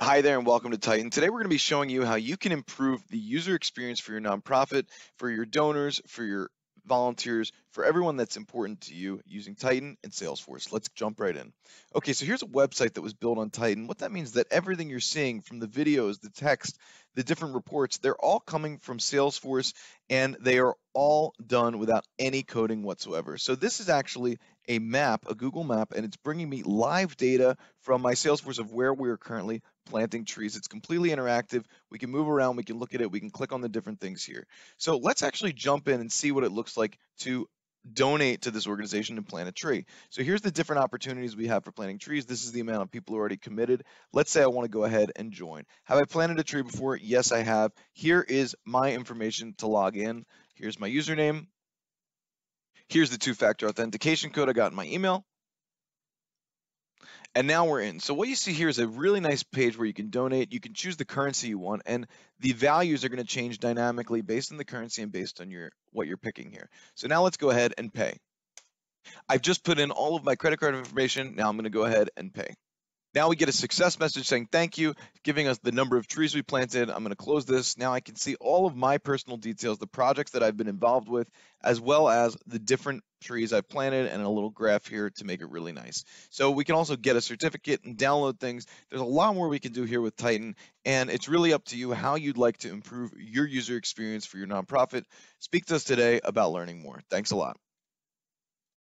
Hi there and welcome to Titan. Today we're going to be showing you how you can improve the user experience for your nonprofit, for your donors, for your volunteers, for everyone that's important to you using Titan and Salesforce. Let's jump right in. Okay, so here's a website that was built on Titan. What that means is that everything you're seeing from the videos, the text, the different reports, they're all coming from Salesforce and they are all done without any coding whatsoever. So this is actually a map, a Google map, and it's bringing me live data from my Salesforce of where we are currently planting trees. It's completely interactive. We can move around, we can look at it, we can click on the different things here. So let's actually jump in and see what it looks like to donate to this organization and plant a tree. So here's the different opportunities we have for planting trees. This is the amount of people who already committed. Let's say I want to go ahead and join. Have I planted a tree before? Yes, I have. Here is my information to log in. Here's my username. Here's the two-factor authentication code I got in my email. And now we're in. So what you see here is a really nice page where you can donate. You can choose the currency you want, and the values are going to change dynamically based on the currency and based on your what you're picking here. So now let's go ahead and pay. I've just put in all of my credit card information. Now I'm going to go ahead and pay. Now we get a success message saying thank you, giving us the number of trees we planted. I'm going to close this. Now I can see all of my personal details, the projects that I've been involved with, as well as the different trees I've planted and a little graph here to make it really nice. So we can also get a certificate and download things. There's a lot more we can do here with Titan, and it's really up to you how you'd like to improve your user experience for your nonprofit. Speak to us today about learning more. Thanks a lot.